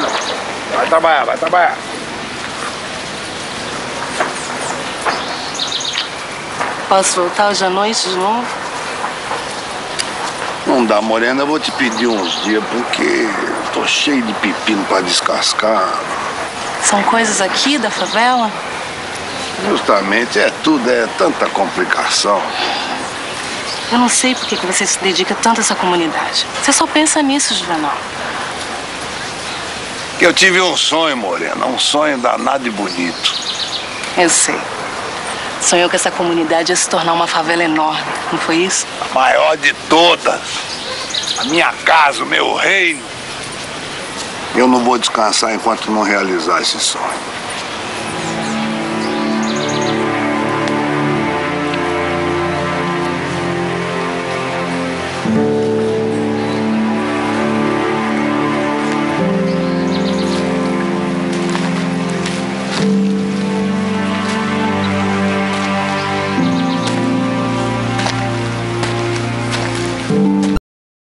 não. Vai trabalhar, vai trabalhar. Posso voltar hoje à noite de novo? Não dá, Morena, eu vou te pedir uns dias porque eu tô cheio de pepino pra descascar. São coisas aqui da favela? Justamente, é tudo, é tanta complicação. Eu não sei por que que você se dedica tanto a essa comunidade. Você só pensa nisso, Juvenal. Que eu tive um sonho, Morena, um sonho danado e bonito. Eu sei. Sonhou que essa comunidade ia se tornar uma favela enorme, não foi isso? A maior de todas. A minha casa, o meu reino. Eu não vou descansar enquanto não realizar esse sonho.